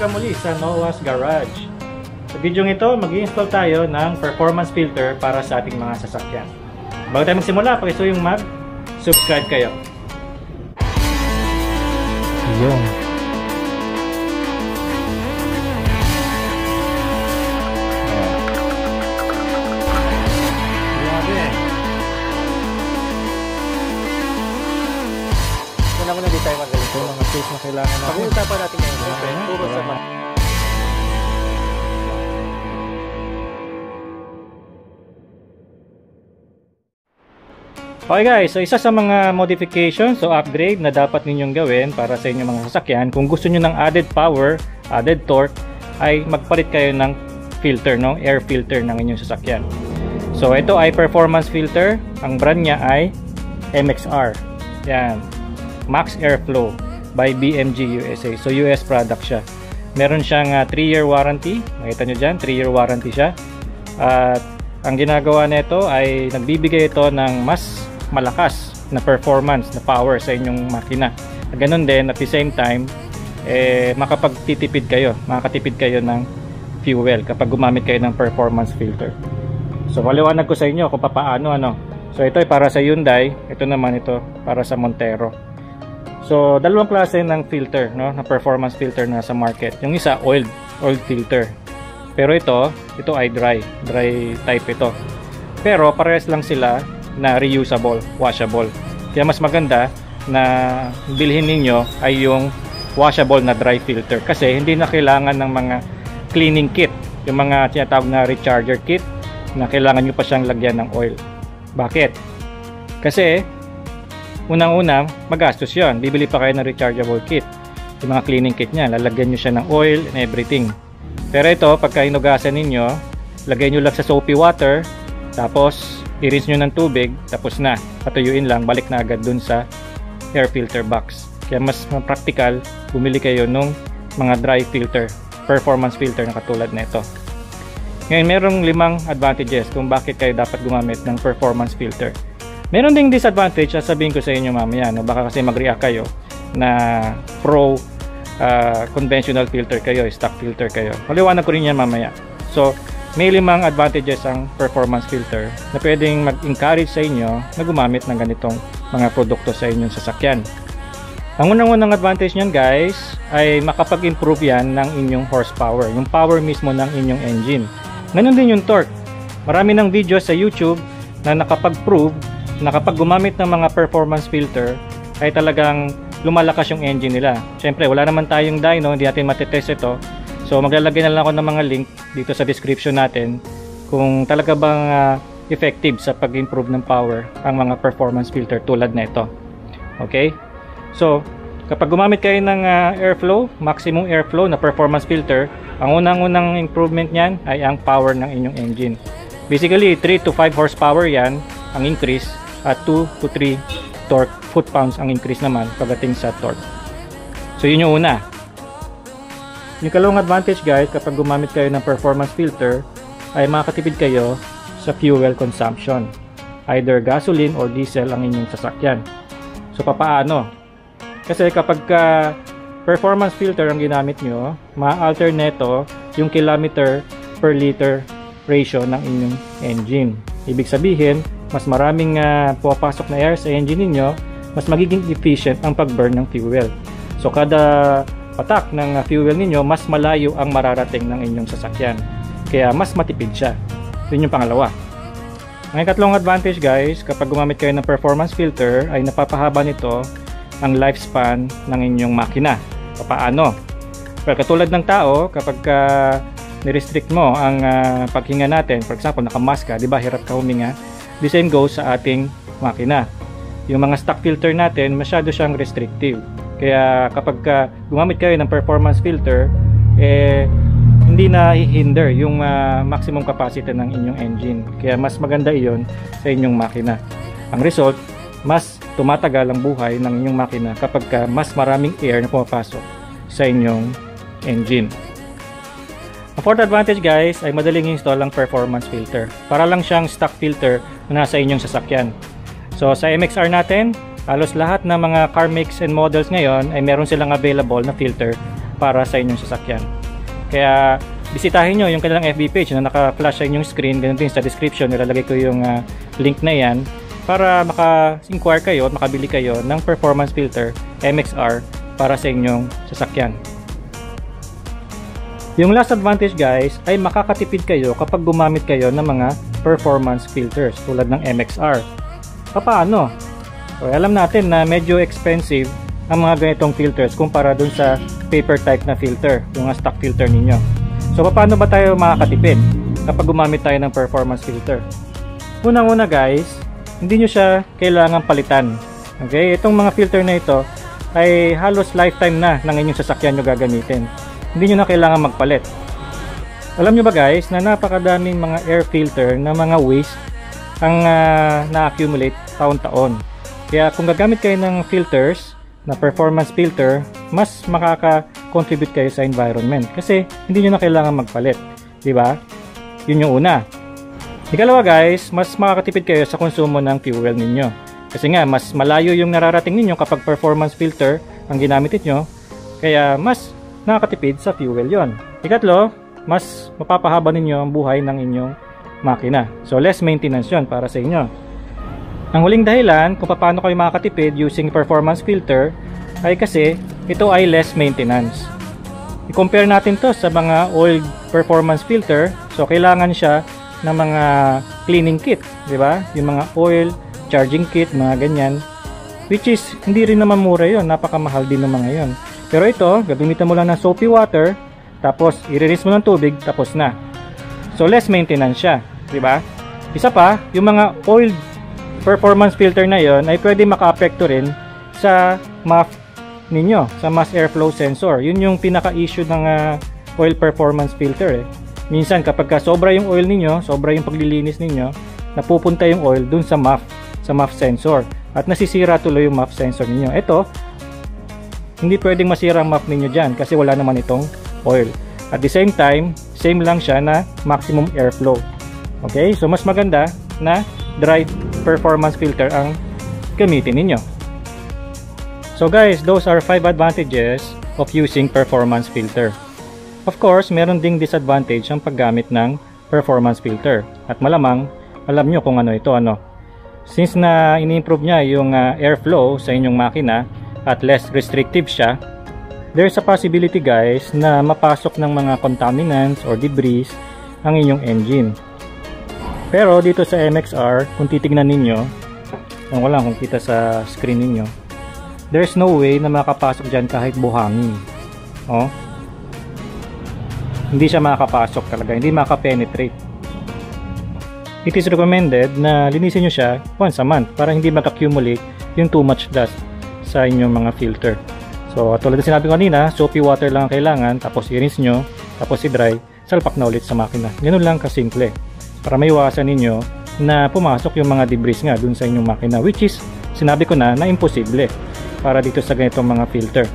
Welcome muli sa Noah's Garage. Sa video ito, mag install tayo ng performance filter para sa ating mga sasakyan. Bago tayo magsimula, pakiso yung mag-subscribe kayo. Yung. Muna di tayo magaling. Ito mga tools na kailangan natin. Pag-uusapan natin ngayon, siyempre, Okay. turo sa mga Okay guys, so isa sa mga modifications o upgrade na dapat ninyong gawin para sa inyong mga sasakyan, kung gusto nyo ng added power, added torque, ay magpalit kayo ng filter, no? air filter ng inyong sasakyan. So ito ay performance filter, ang brand niya ay MXR. Yan, Max Airflow by BMG USA. So US product siya. Meron siyang 3-year warranty, makita nyo dyan, 3-year warranty siya. At ang ginagawa nito ay nagbibigay ito ng mas malakas na performance, na power sa inyong makina. Ganon din, at the same time, eh, makapagtitipid kayo, makakatipid kayo ng fuel kapag gumamit kayo ng performance filter. So, paliwanag ko sa inyo kung paano, ano. So, ito ay para sa Hyundai, ito naman ito para sa Montero. So, dalawang klase ng filter, no, na performance filter na sa market. Yung isa, oil, oil filter. Pero ito, ito ay dry, dry type ito. Pero parehas lang sila na reusable, washable. Kaya mas maganda na bilhin ninyo ay yung washable na dry filter kasi hindi na kailangan ng mga cleaning kit, yung mga tinatawag na recharger kit na kailangan nyo pa siyang lagyan ng oil. Bakit? Kasi unang-una, magastos yon. Bibili pa kayo ng rechargeable kit. Yung mga cleaning kit niya, lalagyan nyo siya ng oil and everything. Pero ito, pagka inugasan ninyo, lagay nyo lang sa soapy water, tapos i-rinse nyo ng tubig, tapos na. Patuyuin lang, balik na agad dun sa air filter box. Kaya mas practical, bumili kayo nung mga dry filter, performance filter na katulad na ito. Ngayon, merong limang advantages kung bakit kayo dapat gumamit ng performance filter. Meron ding disadvantage, sasabihin ko sa inyo mamaya, no? baka kasi mag-react kayo na pro uh, conventional filter kayo, stock filter kayo. Maliwanag ko rin yan mamaya. So, may limang advantages ang performance filter na pwedeng mag-encourage sa inyo na gumamit ng ganitong mga produkto sa inyong sasakyan. Ang unang-unang advantage niyan guys ay makapag-improve yan ng inyong horsepower, yung power mismo ng inyong engine. Ganon din yung torque. Marami ng video sa YouTube na nakapag-prove na kapag gumamit ng mga performance filter ay talagang lumalakas yung engine nila. Siyempre, wala naman tayong dyno, hindi natin matetest ito. So, maglalagay na lang ako ng mga link dito sa description natin kung talaga bang uh, effective sa pag-improve ng power ang mga performance filter tulad na ito. Okay? So, kapag gumamit kayo ng uh, airflow, maximum airflow na performance filter, ang unang-unang improvement niyan ay ang power ng inyong engine. Basically, 3 to 5 horsepower yan ang increase at 2 to 3 torque foot-pounds ang increase naman pagdating sa torque. So, yun yung una. Yung kalawang advantage guys, kapag gumamit kayo ng performance filter, ay makakatipid kayo sa fuel consumption. Either gasoline or diesel ang inyong sasakyan. So, papaano? Kasi kapag ka performance filter ang ginamit nyo, ma-alter neto yung kilometer per liter ratio ng inyong engine. Ibig sabihin, mas maraming uh, pupasok na air sa engine ninyo, mas magiging efficient ang pag-burn ng fuel. So kada patak ng uh, fuel ninyo, mas malayo ang mararating ng inyong sasakyan. Kaya mas matipid siya. Yun yung pangalawa. Ang ikatlong advantage guys, kapag gumamit kayo ng performance filter, ay napapahaba nito ang lifespan ng inyong makina. Paano? Well, katulad ng tao, kapag uh, ni-restrict mo ang uh, paghinga natin, for example, nakamask ka, di ba, hirap ka huminga, same goes sa ating makina. Yung mga stock filter natin, masyado siyang restrictive. Kaya kapag uh, gumamit kayo ng performance filter, eh, hindi na hinder yung uh, maximum capacity ng inyong engine. Kaya mas maganda iyon sa inyong makina. Ang result, mas tumatagal ang buhay ng inyong makina kapag ka mas maraming air na pumapasok sa inyong engine. Ang fourth advantage guys ay madaling install ang performance filter. Para lang siyang stock filter na nasa inyong sasakyan. So sa MXR natin, halos lahat ng mga car makes and models ngayon ay meron silang available na filter para sa inyong sasakyan. Kaya bisitahin nyo yung kanilang FB page na naka-flash sa inyong screen. Ganun din sa description, nilalagay ko yung uh, link na yan para maka-inquire kayo at makabili kayo ng performance filter MXR para sa inyong sasakyan. Yung last advantage guys ay makakatipid kayo kapag gumamit kayo ng mga performance filters tulad ng MXR. Paano? So, alam natin na medyo expensive ang mga ganitong filters kumpara dun sa paper type na filter, yung stock filter ninyo. So paano ba tayo makakatipid kapag gumamit tayo ng performance filter? Unang-una guys, hindi nyo siya kailangan palitan. Okay, itong mga filter na ito ay halos lifetime na ng inyong sasakyan nyo gagamitin hindi nyo na kailangan magpalit. Alam nyo ba guys na napakadaming mga air filter na mga waste ang uh, na-accumulate taon-taon. Kaya kung gagamit kayo ng filters na performance filter, mas makaka-contribute kayo sa environment kasi hindi nyo na kailangan magpalit. Ba? Yun yung una. Ikalawa guys, mas makakatipid kayo sa konsumo ng fuel ninyo. Kasi nga, mas malayo yung nararating ninyo kapag performance filter ang ginamit niyo. Kaya mas nakakatipid sa fuel yon. Ikatlo, mas mapapahaba ninyo ang buhay ng inyong makina. So less maintenance yon para sa inyo. Ang huling dahilan kung paano kayo makakatipid using performance filter ay kasi ito ay less maintenance. I-compare natin to sa mga old performance filter. So kailangan siya ng mga cleaning kit, di ba? Yung mga oil, charging kit, mga ganyan. Which is hindi rin naman mura 'yon, napakamahal din ng mga 'yon. Pero ito, gagamitan mo lang ng soapy water, tapos i-rinse mo ng tubig, tapos na. So less maintenance siya, ba? Isa pa, yung mga oil performance filter na yon ay pwede maka-apekto rin sa MAF ninyo, sa mass airflow sensor. Yun yung pinaka-issue ng uh, oil performance filter eh. Minsan kapag ka sobra yung oil ninyo, sobra yung paglilinis ninyo, napupunta yung oil dun sa MAF, sa MAF sensor. At nasisira tuloy yung MAF sensor ninyo. Ito, hindi pwedeng masira ang map ninyo dyan kasi wala naman itong oil. At the same time, same lang siya na maximum airflow. Okay, so mas maganda na dry performance filter ang gamitin ninyo. So guys, those are 5 advantages of using performance filter. Of course, meron ding disadvantage ang paggamit ng performance filter. At malamang, alam nyo kung ano ito ano. Since na ini-improve niya yung uh, airflow sa inyong makina, at less restrictive siya, there's a possibility guys na mapasok ng mga contaminants or debris ang inyong engine. Pero dito sa MXR, kung titignan ninyo, kung wala kung kita sa screen ninyo, there's no way na makapasok dyan kahit buhangin. Oh. Hindi siya makapasok talaga, hindi makapenetrate. It is recommended na linisin nyo siya once a month para hindi mag-accumulate yung too much dust sa inyong mga filter. So, tulad na sinabi ko kanina, soapy water lang ang kailangan, tapos i-rinse nyo, tapos i-dry, salpak na ulit sa makina. Ganun lang kasimple. Para maiwasan ninyo na pumasok yung mga debris nga dun sa inyong makina, which is, sinabi ko na, na imposible para dito sa ganitong mga filter.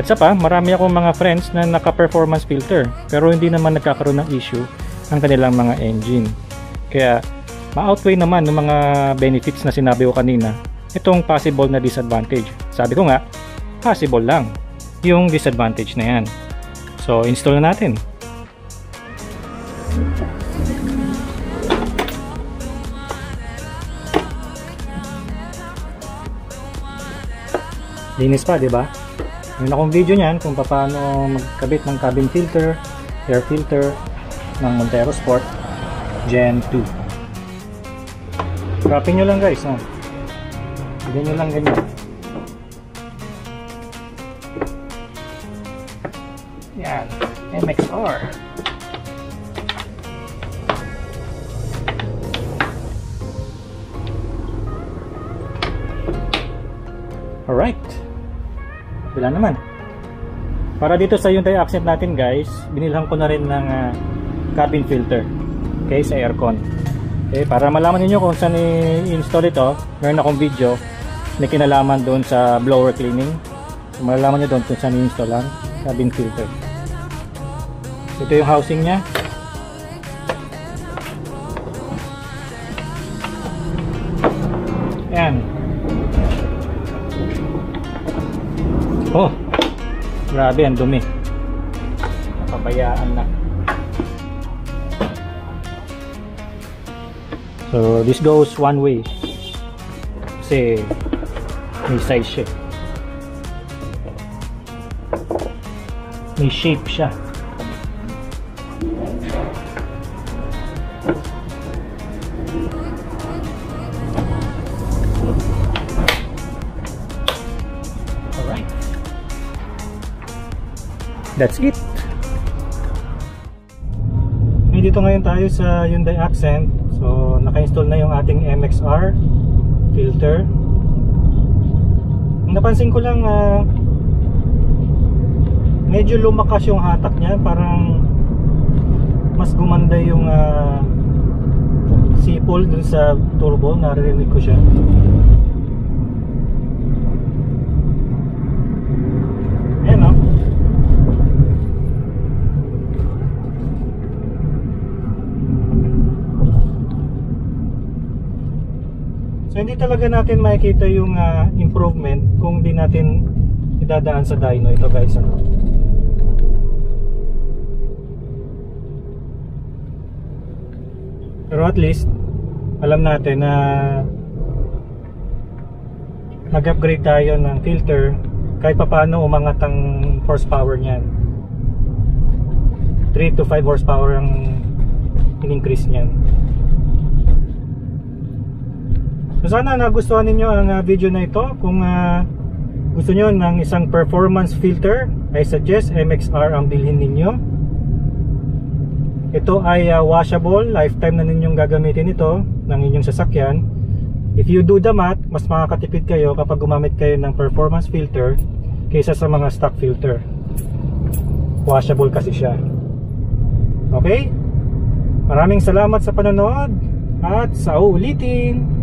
At sa pa, marami akong mga friends na naka-performance filter, pero hindi naman nagkakaroon ng issue ang kanilang mga engine. Kaya, ma-outweigh naman ng mga benefits na sinabi ko kanina itong possible na disadvantage. Sabi ko nga, possible lang yung disadvantage na yan. So, install na natin. Linis pa, di ba? Mayroon akong video niyan kung paano magkabit ng cabin filter, air filter ng Montero Sport Gen 2. Wrapping nyo lang guys, ha? Ganyan lang ganyan. MXR. Alright. Wala naman. Para dito sa Hyundai Accent natin guys, binilhan ko na rin ng uh, cabin filter. Okay, sa aircon. Okay, para malaman niyo kung saan i-install ito, meron akong video na kinalaman doon sa blower cleaning. Malalaman nyo doon kung saan i-install ang cabin filter. Ito yung housing niya. Ayan. Oh, grabe ang dumi. napabayaan na. So, this goes one way. Kasi may size siya. May shape siya. Alright. That's it. May dito ngayon tayo sa Hyundai Accent. So, naka-install na yung ating MXR filter. Napansin ko lang ah, medyo lumakas yung hatak niya. Parang mas gumanda yung uh, sipol dun sa turbo. Naririnig ko siya. Ayan oh. So hindi talaga natin makikita yung ah, improvement kung di natin idadaan sa dyno ito guys ano. Pero at least alam natin na nag-upgrade tayo ng filter kahit papaano umangat ang horsepower niyan 3 to 5 horsepower ang in-increase niyan So sana nagustuhan ninyo ang uh, video na ito. Kung uh, gusto nyo ng isang performance filter, I suggest MXR ang bilhin ninyo. Ito ay uh, washable, lifetime na ninyong gagamitin ito ng inyong sasakyan. If you do the math, mas makakatipid kayo kapag gumamit kayo ng performance filter kaysa sa mga stock filter. Washable kasi siya. Okay? Maraming salamat sa panonood at sa uulitin!